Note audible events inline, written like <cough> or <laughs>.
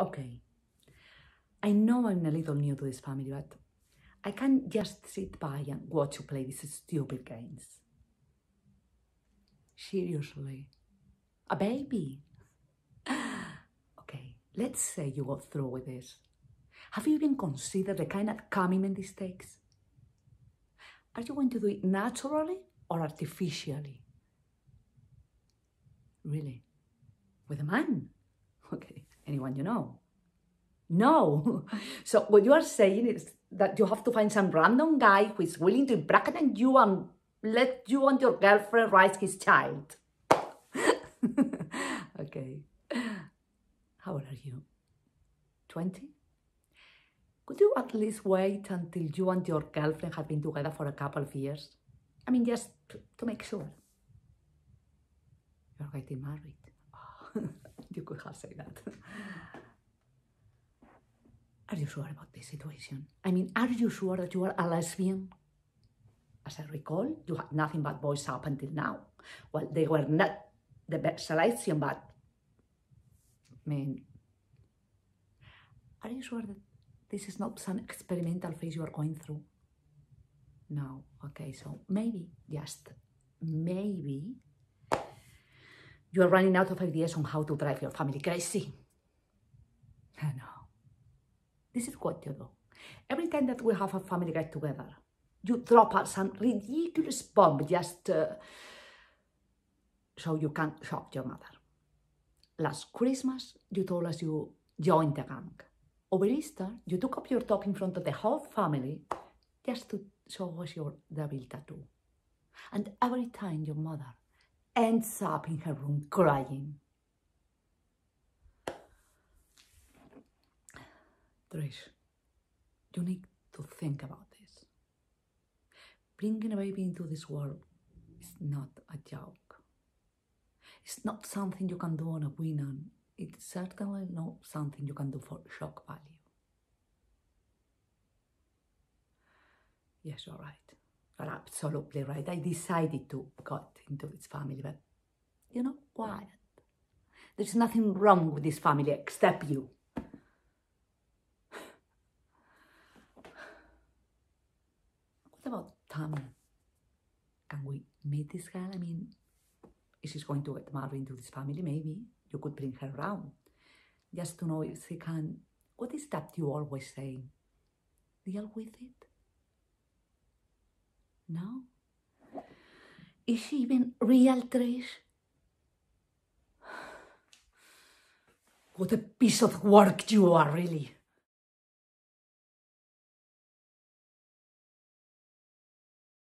Okay. I know I'm a little new to this family, but I can't just sit by and watch you play these stupid games. Seriously. A baby. <sighs> Okay, let's say you go through with this. Have you even considered the kind of commitment this takes? Are you going to do it naturally or artificially? Really? With a man? Anyone you know? No. <laughs> So what you are saying is that you have to find some random guy who is willing to impregnate you and let you and your girlfriend raise his child. <laughs> okay. How old are you? 20? Could you at least wait until you and your girlfriend have been together for a couple of years? I mean, just to make sure. You're getting married. <laughs> Could have said that. Are you sure about this situation? I mean, are you sure that you are a lesbian? As I recall, you had nothing but boys up until now. Well, they were not the best selection, but I mean, are you sure that this is not some experimental phase you are going through? No. Okay, so maybe, just maybe, you are running out of ideas on how to drive your family crazy. No. This is what you do. Every time that we have a family get together, you drop out some ridiculous bomb just uh, so you can shock your mother. Last Christmas, you told us you joined the gang. Over Easter, you took up your talk in front of the whole family just to show us your devil tattoo. And every time your mother ends up in her room crying. Trish, you need to think about this. Bringing a baby into this world is not a joke. It's not something you can do on a whim, and it's certainly not something you can do for shock value. Yes, you're right. Absolutely right. I decided to got into this family, but you know, quiet. There's nothing wrong with this family except you. What about Tammy? Can we meet this girl? I mean, if she's going to get married into this family, maybe you could bring her around. Just to know if she can. What is that you always say? Deal with it? No? Is she even real, Trish? What a piece of work you are, really.